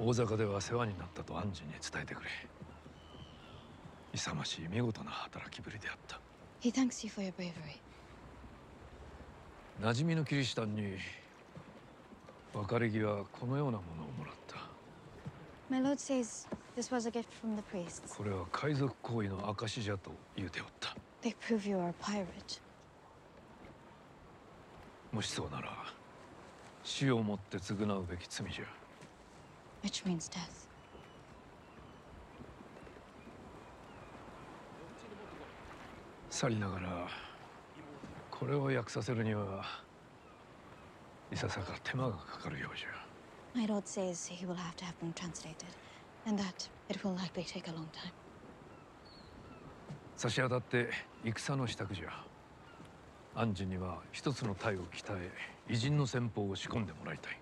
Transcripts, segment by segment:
大坂では世話になったと安心に伝えてくれ勇ましい見事な働きぶりであった He thanks you for your bravery. 馴染みのキリシタンに別れ際このようなものをもらった My lord says this was a gift from the priests. これは海賊行為の証じゃと言うておった They prove you are a pirate. もしそうなら死をもって償うべき罪じゃ Which means death. 去りながらこれを訳させるにはいささか手間がかかるようじゃ My lord says he will have to have them translated, and that it will likely take a long time. 差し当たって戦の支度じゃ安心には一つの隊を鍛え偉人の戦法を仕込んでもらいたい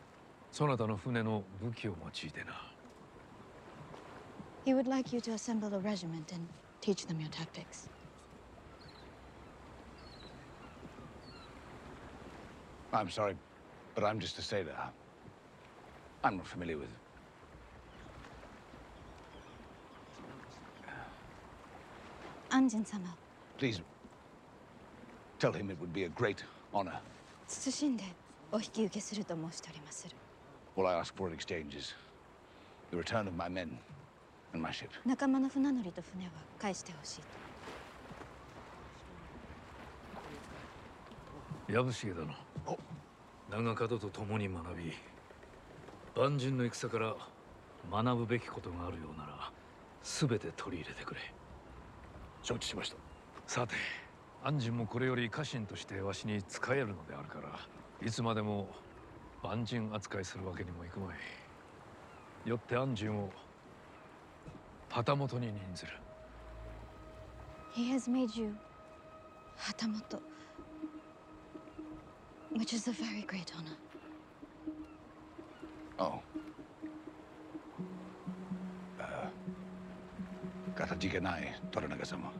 そなたの船の武器を用いてな He would like you to assemble a regiment and teach them your tactics. I'm sorry, but I'm just a sailor. I'm not familiar with. Anjin sama, Please tell him it would be a great honor. 謹んでお引き受けすると申しておりまする。 All I ask for in exchange is the return of my men and my ship. 仲間の船乗りと船は返してほしいと。藪重殿長門と共に学び万人の戦から学ぶべきことがあるようなら全て取り入れてくれ承知しました。さて安心もこれより家臣としてわしに仕えるのであるからいつまでも万人扱いするわけにもいくまい。よって安住を旗本に任ずる。He has made you 旗本. Which is a very great honor. Oh. かたじけない、トラナガ様。